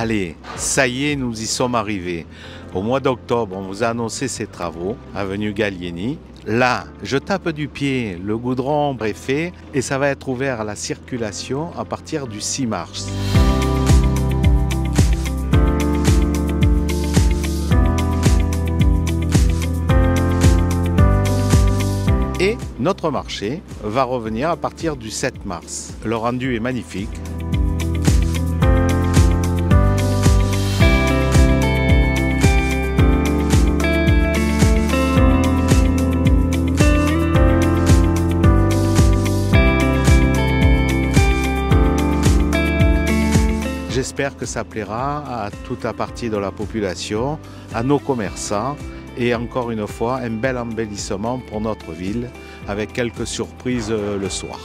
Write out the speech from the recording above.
Allez, ça y est, nous y sommes arrivés. Au mois d'octobre, on vous a annoncé ces travaux, avenue Gallieni. Là, je tape du pied, le goudron fait et ça va être ouvert à la circulation à partir du 6 mars. Et notre marché va revenir à partir du 7 mars. Le rendu est magnifique. J'espère que ça plaira à toute la partie de la population, à nos commerçants et encore une fois un bel embellissement pour notre ville avec quelques surprises le soir.